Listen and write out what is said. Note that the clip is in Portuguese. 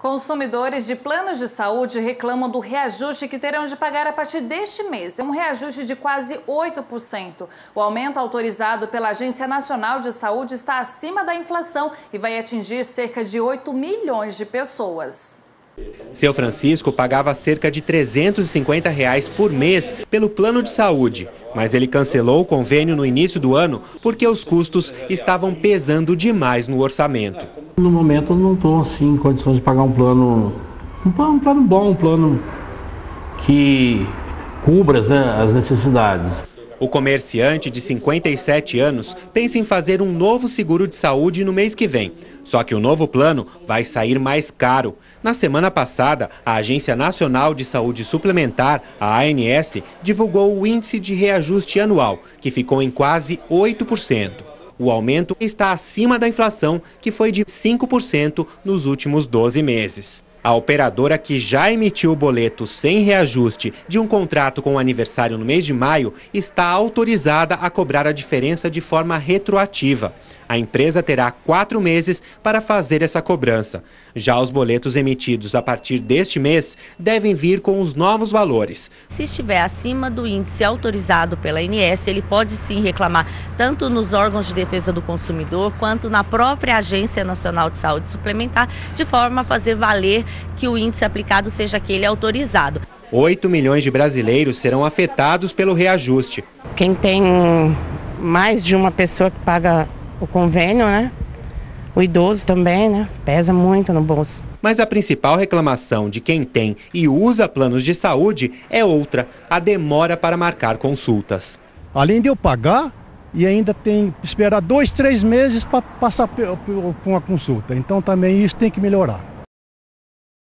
Consumidores de planos de saúde reclamam do reajuste que terão de pagar a partir deste mês. É um reajuste de quase 8%. O aumento autorizado pela Agência Nacional de Saúde está acima da inflação e vai atingir cerca de 8 milhões de pessoas. Seu Francisco pagava cerca de 350 reais por mês pelo plano de saúde, mas ele cancelou o convênio no início do ano porque os custos estavam pesando demais no orçamento. No momento eu não estou assim em condições de pagar um plano, um plano, um plano bom, um plano que cubra né, as necessidades. O comerciante de 57 anos pensa em fazer um novo seguro de saúde no mês que vem. Só que o novo plano vai sair mais caro. Na semana passada, a Agência Nacional de Saúde Suplementar, a ANS, divulgou o índice de reajuste anual, que ficou em quase 8%. O aumento está acima da inflação, que foi de 5% nos últimos 12 meses. A operadora que já emitiu o boleto sem reajuste de um contrato com o aniversário no mês de maio está autorizada a cobrar a diferença de forma retroativa. A empresa terá quatro meses para fazer essa cobrança. Já os boletos emitidos a partir deste mês devem vir com os novos valores. Se estiver acima do índice autorizado pela ANS, ele pode sim reclamar tanto nos órgãos de defesa do consumidor quanto na própria Agência Nacional de Saúde Suplementar, de forma a fazer valer que o índice aplicado seja aquele autorizado. 8 milhões de brasileiros serão afetados pelo reajuste. Quem tem mais de uma pessoa que paga o convênio, né? O idoso também, né? Pesa muito no bolso. Mas a principal reclamação de quem tem e usa planos de saúde é outra: a demora para marcar consultas. Além de eu pagar, e ainda tem que esperar dois, três meses para passar por uma consulta. Então também isso tem que melhorar.